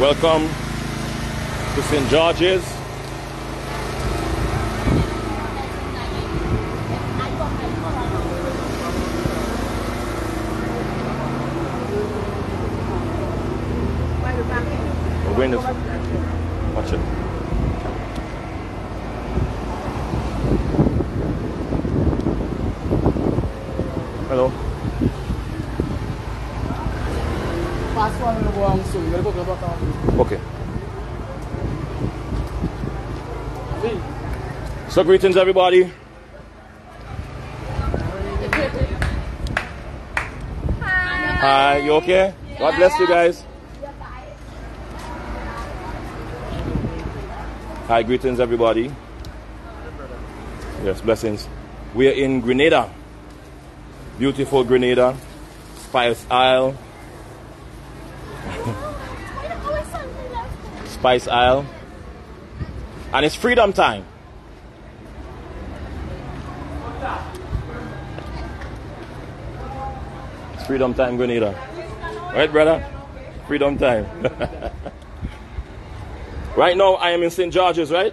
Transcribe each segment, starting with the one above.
Welcome to St. George's. We're going to watch it. Hello. Fast one will go on soon. Gotta go on. Okay. So greetings everybody. Hi, you okay? God bless you guys. Hi, greetings everybody. Yes, blessings. We are in Grenada. Beautiful Grenada. Spice Isle. Spice Isle. And it's freedom time. It's freedom time, Grenada. Right, brother? Freedom time. right now, I am in St. George's, right?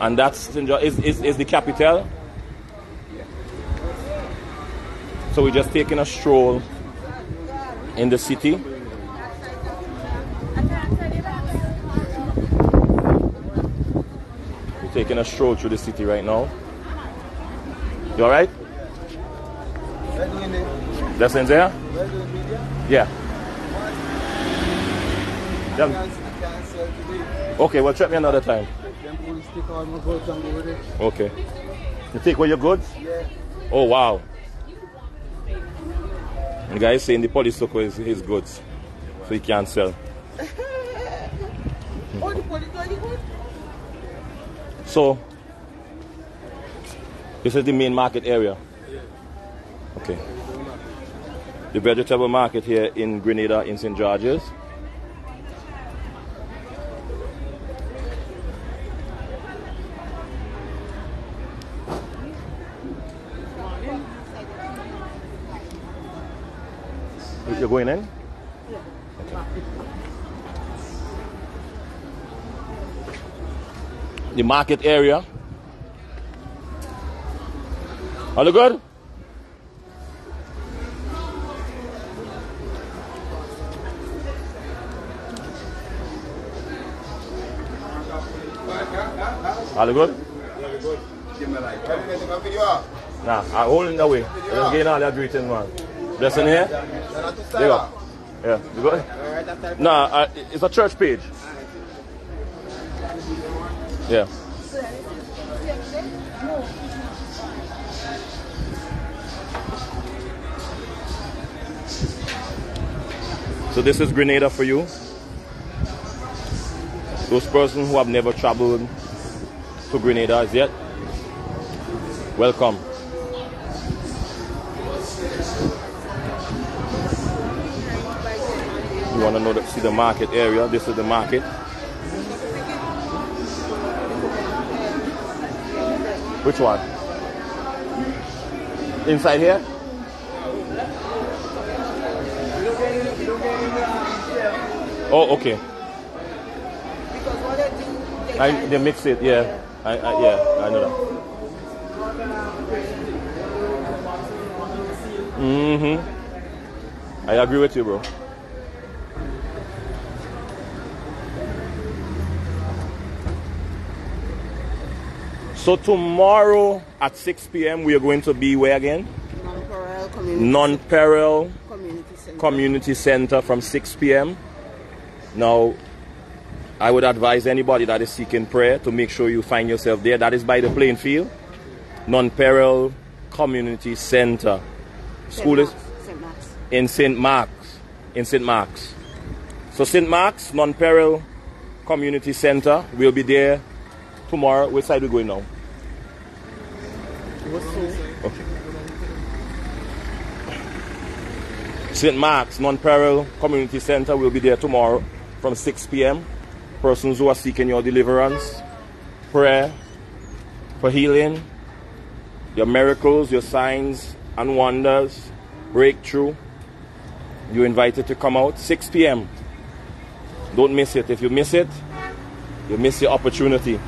And that's St. George is, is, is the capital. So we're just taking a stroll in the city. We're taking a stroll through the city right now. You alright? Lessons there? Yeah. Yeah. Okay, well, check me another time. Okay. You take away your goods? Oh, wow. The guy is saying the police took his, his goods, so he can't sell. So, this is the main market area. Okay. The vegetable market here in Grenada, in St. George's. You're going in? The market area. All good? All good? Nah, I hold it that way. Just getting all your greetings, man. Blessing here? There you go. Yeah, you good? Nah, uh, it's a church page. Yeah. So this is Grenada for you. Those persons who have never traveled to Grenada as yet, welcome. You want to know the, see the market area? This is the market. Which one? Inside here? Oh, okay. I, they mix it, yeah. I, I, yeah, I know that. Mm-hmm. I agree with you, bro. So tomorrow at 6 p.m. we are going to be where again? Non-pareil community, Non-Pareil community center. Community Center from 6 p.m. Now, I would advise anybody that is seeking prayer to make sure you find yourself there. That is by the playing field. Non-Pareil Community Center. School is St. Max. in St. Mark's. In St. Mark's. So St. Mark's Non-Pareil Community Center will be there tomorrow. Which side we going now? Okay. St. Mark's Non-Pareil Community Center will be there tomorrow from 6 p.m. Persons who are seeking your deliverance, prayer for healing, your miracles, your signs and wonders, breakthrough. You're invited to come out 6 p.m. Don't miss it. If you miss it, you miss your opportunity.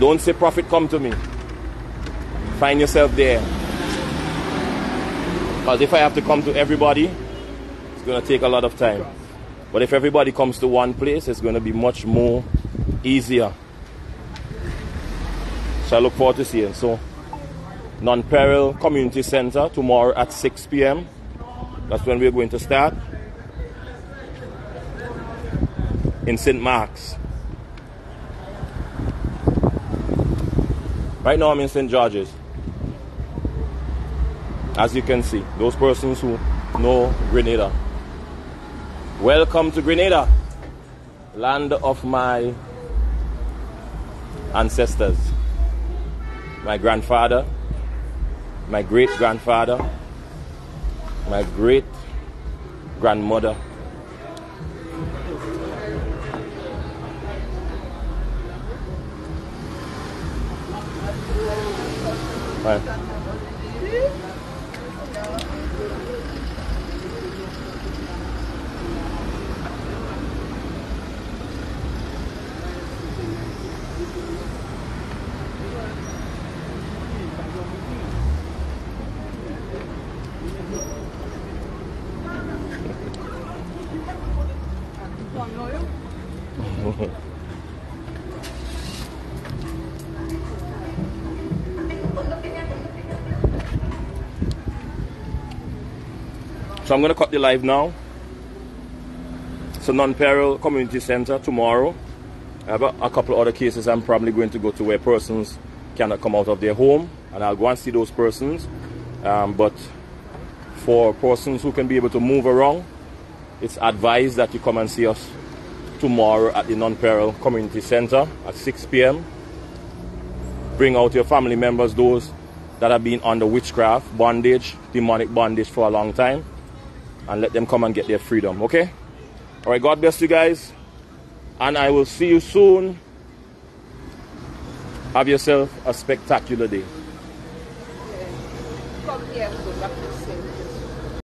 Don't say, Prophet, come to me. Find yourself there. Because if I have to come to everybody, it's going to take a lot of time. But if everybody comes to one place, it's going to be much more easier. So I look forward to seeing. So, Non-Pareil Community Center tomorrow at 6 p.m. That's when we're going to start. In St. Mark's. Right now I'm in St. George's. As you can see, those persons who know Grenada. Welcome to Grenada, land of my ancestors. My grandfather, my great grandfather, my great grandmother. Right. So I'm going to cut the live now. So non-pareil community center tomorrow. I have a, a, couple other cases I'm probably going to go to where persons cannot come out of their home and I'll go and see those persons. Um, but for persons who can be able to move around, it's advised that you come and see us tomorrow at the non-pareil community center at 6 p.m. Bring out your family members, those that have been under witchcraft, bondage, demonic bondage for a long time and let them come and get their freedom, okay? All right, God bless you guys. And I will see you soon. Have yourself a spectacular day.